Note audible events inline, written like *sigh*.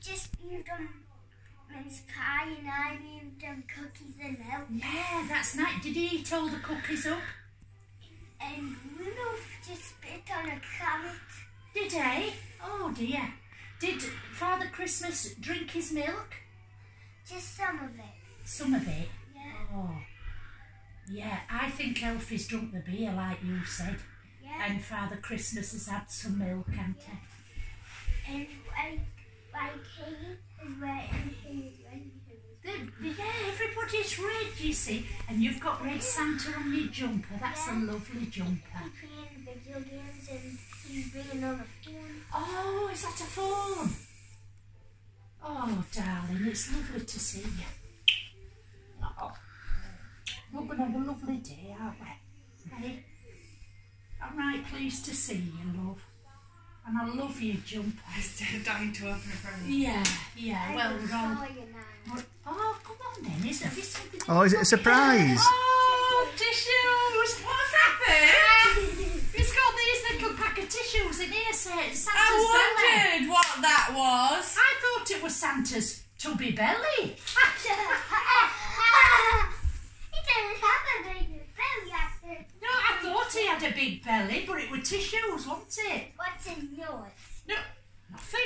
just moved them mince pie and I moved them cookies and milk. Yeah, that's nice. Did he eat all the cookies up? And Rudolph just spit on a carrot. Did he? Oh dear. Did Father Christmas drink his milk? Just some of it. Some of it. Yeah. Oh. Yeah, I think Elfie's drunk the beer, like you said. Yeah. And Father Christmas has had some milk, hasn't he? And like, is his red. The- Yeah, everybody's red, you see. And you've got red Santa on your jumper. That's a lovely jumper. He's playing video games and he's bringing on a phone. Oh, is that a phone? Oh, darling, it's lovely to see you. Oh, we're going to have a lovely day, aren't we? Hey? I'm right pleased to see you, love. And I love your jumper. Instead of dying to open it for me. Yeah, yeah, well, I we're just all... saw you now. we're- Oh, come on then, is, have something Oh, your is it a surprise? Oh, tissues! What's happened? *laughs* He's got these little pack of tissues in here, saying Santa's. I wondered what that was. I thought it was Santa's tubby belly. he *laughs* doesn't have a big belly after. No, I thought he had a big belly, but it were tissues, wasn't it? What's in yours? No, nothing.